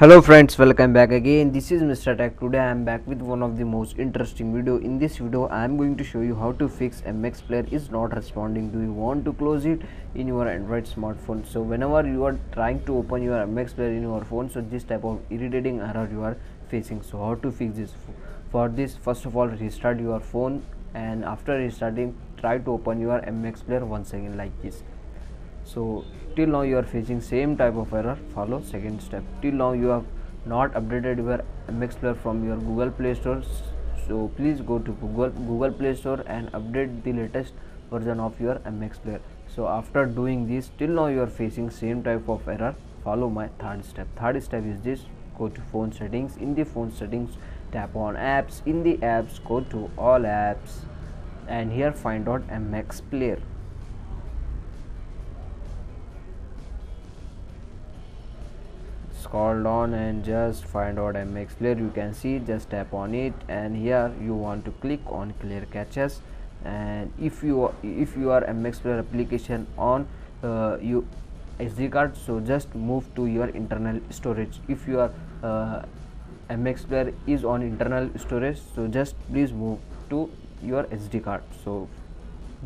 hello friends welcome back again. This is mr tech. Today i am back with one of the most interesting video. In this video i am going to show you how to fix mx player is not responding. Do you want to close it in your android smartphone? So whenever you are trying to open your mx player in your phone so this type of irritating error you are facing. So how to fix this? For this first of all restart your phone and after restarting try to open your mx player once again like this so till now you are facing same type of error. Follow second step. Till now you have not updated your mx player from your google play store. So please go to google google play store and update the latest version of your mx player. So after doing this till now you are facing same type of error. Follow my third step. Third step is this. Go to phone settings. In the phone settings tap on apps. In the apps go to all apps. And here find out mx player scroll down and just find out mx player you can see just tap on it and here you want to click on clear caches. And if you if you are mx player application on uh, you sd card so just move to your internal storage. If your uh, mx player is on internal storage so just please move to your sd card. So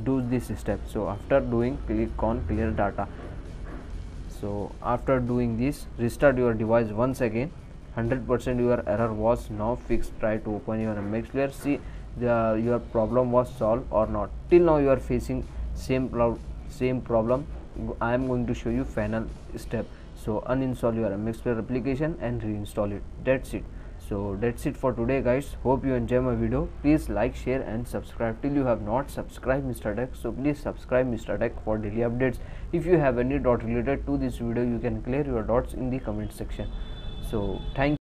do this step. So after doing click on clear data so after doing this restart your device once again. 100% your error was now fixed. Try to open your mx player see the your problem was solved or not. Till now you are facing same pro same problem. I am going to show you final step. So uninstall your mx player application and reinstall it. That's it so that's it for today guys. Hope you enjoy my video. Please like share and subscribe. Till you have not subscribed mr tech so please subscribe mr tech for daily updates. If you have any doubt related to this video you can clear your doubts in the comment section. So thank